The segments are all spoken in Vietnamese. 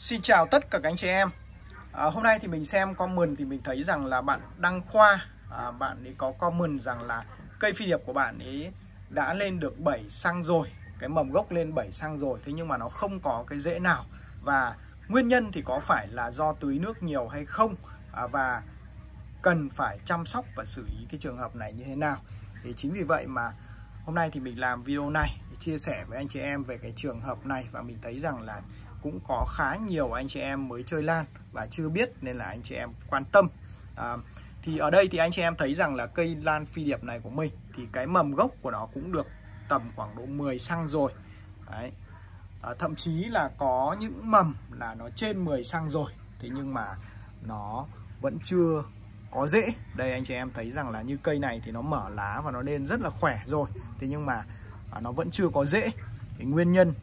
Xin chào tất cả các anh chị em. À, Hôm nay thì mình xem comment thì mình thấy rằng là bạn Đăng Khoa à, Bạn ấy có comment rằng là cây phi điệp của bạn ấy đã lên được 7 xăng rồi Cái mầm gốc lên 7 xăng rồi Thế nhưng mà nó không có cái rễ nào. Và nguyên nhân thì có phải là do tưới nước nhiều hay không? À, Và cần phải chăm sóc và xử lý cái trường hợp này như thế nào? Thì chính vì vậy mà hôm nay thì mình làm video này chia sẻ với anh chị em về cái trường hợp này Và mình thấy rằng là cũng có khá nhiều anh chị em mới chơi lan và chưa biết nên là anh chị em quan tâm. À, thì ở đây thì anh chị em thấy rằng là cây lan phi điệp này của mình thì cái mầm gốc của nó cũng được tầm khoảng độ 10 xăng rồi. Đấy. À, thậm chí là có những mầm là nó trên 10 xăng rồi thế nhưng mà nó vẫn chưa có rễ đây anh chị em thấy rằng là như cây này thì nó mở lá và nó lên rất là khỏe rồi thế nhưng mà à, nó vẫn chưa có rễ thì nguyên nhân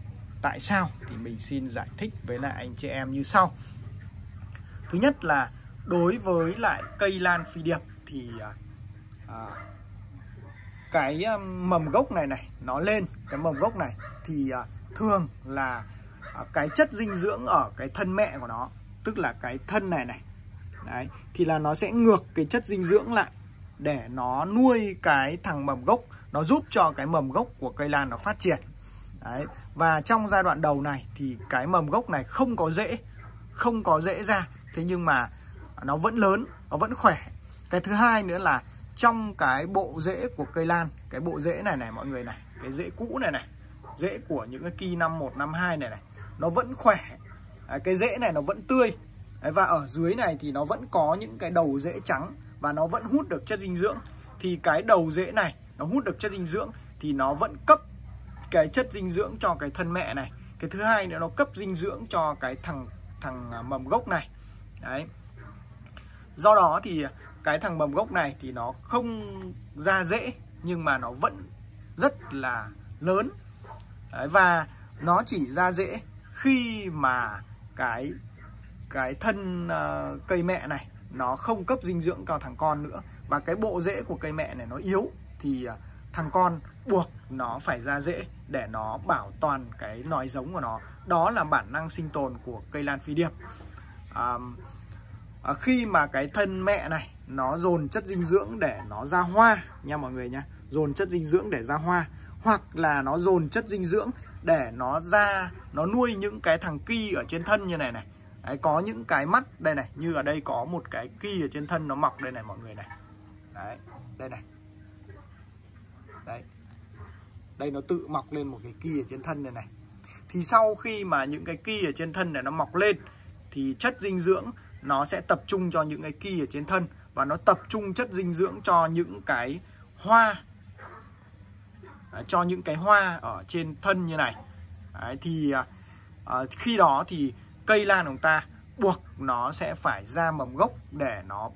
tại sao thì mình xin giải thích với lại anh chị em như sau. Thứ nhất là đối với lại cây lan phi điệp thì à, à cái à, mầm gốc này này nó lên cái mầm gốc này thì à, thường là à, cái chất dinh dưỡng ở cái thân mẹ của nó tức là cái thân này này đấy thì là nó sẽ ngược cái chất dinh dưỡng lại để nó nuôi cái thằng mầm gốc nó giúp cho cái mầm gốc của cây lan nó phát triển. Đấy. Và trong giai đoạn đầu này thì cái mầm gốc này không có rễ Không có rễ ra. Thế nhưng mà nó vẫn lớn, nó vẫn khỏe. Cái thứ hai nữa là trong cái bộ rễ của cây lan Cái bộ rễ này này mọi người này Cái rễ cũ này này Rễ của những cái kỳ 51, 52 này này Nó vẫn khỏe. Cái rễ này nó vẫn tươi. Đấy, Và ở dưới này thì nó vẫn có những cái đầu rễ trắng Và nó vẫn hút được chất dinh dưỡng. Thì cái đầu rễ này nó hút được chất dinh dưỡng Thì nó vẫn cấp cái chất dinh dưỡng cho cái thân mẹ này. Cái thứ hai nữa nó cấp dinh dưỡng cho cái thằng thằng à, mầm gốc này. Đấy. Do đó thì cái thằng mầm gốc này thì nó không ra dễ nhưng mà nó vẫn rất là lớn. Đấy, và nó chỉ ra dễ khi mà cái cái thân uh, cây mẹ này nó không cấp dinh dưỡng cho thằng con nữa. Và cái bộ rễ của cây mẹ này nó yếu thì à, thằng con buộc nó phải ra rễ để nó bảo toàn cái nòi giống của nó. Đó là bản năng sinh tồn của cây lan phi điệp. À, khi mà cái thân mẹ này nó dồn chất dinh dưỡng để nó ra hoa nha mọi người nhé dồn chất dinh dưỡng để ra hoa hoặc là nó dồn chất dinh dưỡng để nó ra nó nuôi những cái thằng ki ở trên thân như này này. Đấy, có những cái mắt đây này như ở đây có một cái ki ở trên thân nó mọc đây này mọi người này. Đấy đây này đấy. Đây nó tự mọc lên một cái ki ở trên thân này này. Thì sau khi mà những cái ki ở trên thân này nó mọc lên thì chất dinh dưỡng nó sẽ tập trung cho những cái ki ở trên thân và nó tập trung chất dinh dưỡng cho những cái hoa. Cho những cái hoa ở trên thân như này. Đấy, thì uh, khi đó thì cây lan của ta buộc nó sẽ phải ra mầm gốc để nó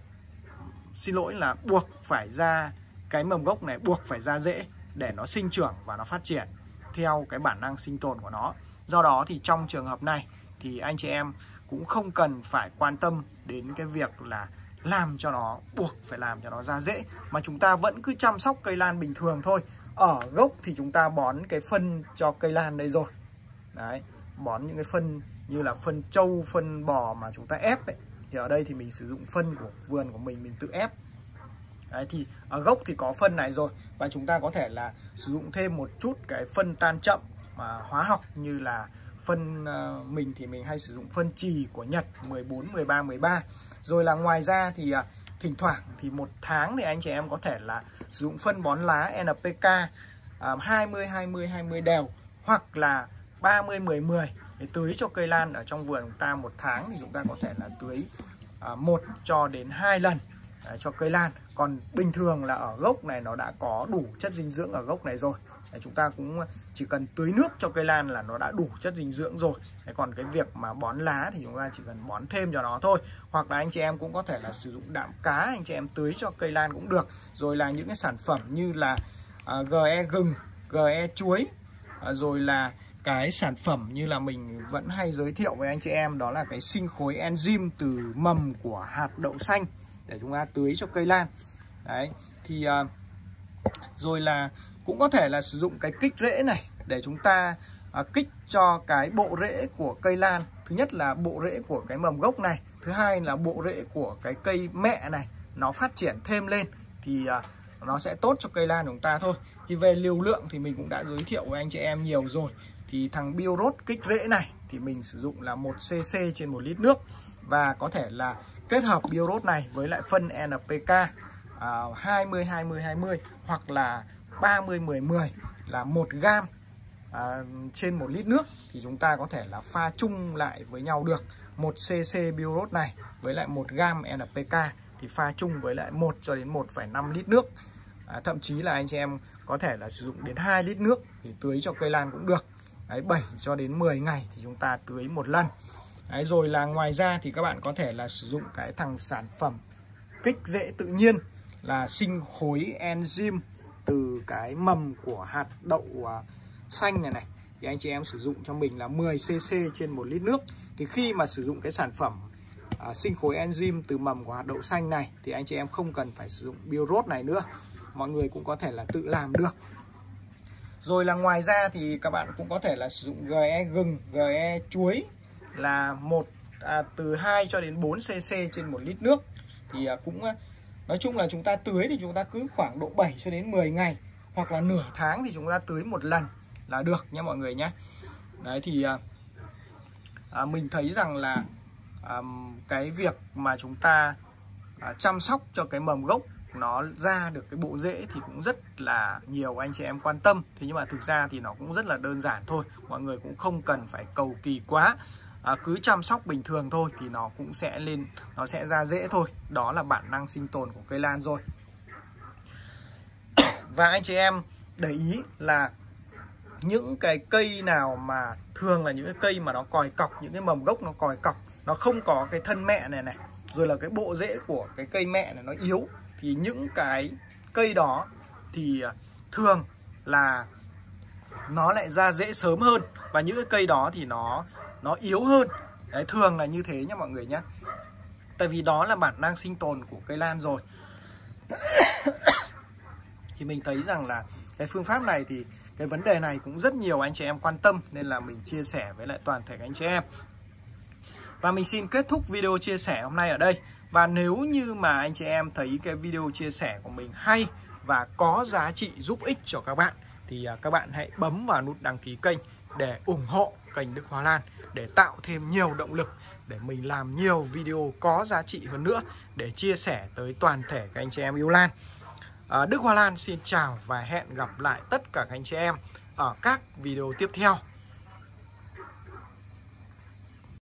xin lỗi là buộc phải ra cái mầm gốc này buộc phải ra rễ để nó sinh trưởng và nó phát triển theo cái bản năng sinh tồn của nó. Do đó thì trong trường hợp này thì anh chị em cũng không cần phải quan tâm đến cái việc là làm cho nó, buộc phải làm cho nó ra rễ mà chúng ta vẫn cứ chăm sóc cây lan bình thường thôi. Ở gốc thì chúng ta bón cái phân cho cây lan đây rồi. Đấy, bón những cái phân như là phân trâu, phân bò mà chúng ta ép ấy, thì ở đây thì mình sử dụng phân của vườn của mình mình tự ép. Đấy, thì ở gốc thì có phân này rồi. Và chúng ta có thể là sử dụng thêm một chút cái phân tan chậm mà hóa học như là phân uh, mình thì mình hay sử dụng phân trì của Nhật 14, 13, 13 rồi là ngoài ra thì uh, thỉnh thoảng thì một tháng thì anh chị em có thể là sử dụng phân bón lá NPK uh, 20, 20, 20 đều hoặc là 30, 10, 10 để tưới cho cây lan ở trong vườn chúng ta một tháng thì chúng ta có thể là tưới uh, một cho đến hai lần uh, cho cây lan. Còn bình thường là ở gốc này nó đã có đủ chất dinh dưỡng ở gốc này rồi. Đấy, chúng ta cũng chỉ cần tưới nước cho cây lan là nó đã đủ chất dinh dưỡng rồi. Đấy, còn cái việc mà bón lá thì chúng ta chỉ cần bón thêm cho nó thôi. Hoặc là anh chị em cũng có thể là sử dụng đạm cá anh chị em tưới cho cây lan cũng được. Rồi là những cái sản phẩm như là à, uh, GE gừng GE chuối uh, rồi là cái sản phẩm như là mình vẫn hay giới thiệu với anh chị em đó là cái sinh khối enzyme từ mầm của hạt đậu xanh để chúng ta tưới cho cây lan. Đấy thì à, rồi là cũng có thể là sử dụng cái kích rễ này để chúng ta à, kích cho cái bộ rễ của cây lan. Thứ nhất là bộ rễ của cái mầm gốc này thứ hai là bộ rễ của cái cây mẹ này nó phát triển thêm lên thì à, nó sẽ tốt cho cây lan của chúng ta thôi. Thì về liều lượng thì mình cũng đã giới thiệu với anh chị em nhiều rồi. Thì thằng Biorot kích rễ này thì mình sử dụng là 1 cc trên 1 lít nước và có thể là kết hợp Biorot này với lại phân NPK uh, 20 20 20 hoặc là 30 10 10 là 1 gam à, trên 1 lít nước thì chúng ta có thể là pha chung lại với nhau được 1 cc biorot này với lại 1 gam NPK thì pha chung với lại 1 cho đến 1,5 lít nước. À, thậm chí là anh chị em có thể là sử dụng đến 2 lít nước thì tưới cho cây lan cũng được. Đấy, 7 cho đến 10 ngày thì chúng ta tưới một lần. Đấy, rồi là ngoài ra thì các bạn có thể là sử dụng cái thằng sản phẩm kích rễ tự nhiên là sinh khối enzyme từ cái mầm của hạt đậu à, xanh này này. Thì anh chị em sử dụng cho mình là 10 cc trên 1 lít nước. Thì khi mà sử dụng cái sản phẩm à, sinh khối enzyme từ mầm của hạt đậu xanh này thì anh chị em không cần phải sử dụng biorot này nữa. Mọi người cũng có thể là tự làm được rồi là ngoài ra thì các bạn cũng có thể là sử dụng GE gừng, GE chuối là một à, từ 2 cho đến 4 cc trên 1 lít nước. Thì à, cũng à, nói chung là chúng ta tưới thì chúng ta cứ khoảng độ 7 cho đến 10 ngày hoặc là nửa tháng thì chúng ta tưới một lần là được nha mọi người nhé đấy thì à, à, mình thấy rằng là à, cái việc mà chúng ta à, chăm sóc cho cái mầm gốc nó ra được cái bộ rễ thì cũng rất là nhiều anh chị em quan tâm. Thế nhưng mà thực ra thì nó cũng rất là đơn giản thôi. Mọi người cũng không cần phải cầu kỳ quá. À, cứ chăm sóc bình thường thôi thì nó cũng sẽ lên nó sẽ ra dễ thôi. Đó là bản năng sinh tồn của cây lan rồi. Và anh chị em để ý là những cái cây nào mà thường là những cái cây mà nó còi cọc những cái mầm gốc nó còi cọc nó không có cái thân mẹ này này rồi là cái bộ rễ của cái cây mẹ này nó yếu thì những cái cây đó thì à, thường là nó lại ra dễ sớm hơn và những cái cây đó thì nó nó yếu hơn. Đấy, thường là như thế nhá mọi người nhé tại vì đó là bản năng sinh tồn của cây lan rồi. Thì mình thấy rằng là cái phương pháp này thì cái vấn đề này cũng rất nhiều anh chị em quan tâm nên là mình chia sẻ với lại toàn thể các anh chị em. Và mình xin kết thúc video chia sẻ hôm nay ở đây và nếu như mà anh chị em thấy cái video chia sẻ của mình hay và có giá trị giúp ích cho các bạn thì à, các bạn hãy bấm vào nút đăng ký kênh để ủng hộ kênh Đức Hoa Lan để tạo thêm nhiều động lực để mình làm nhiều video có giá trị hơn nữa để chia sẻ tới toàn thể các anh chị em yêu Lan. À, Đức Hoa Lan xin chào và hẹn gặp lại tất cả các anh chị em ở các video tiếp theo.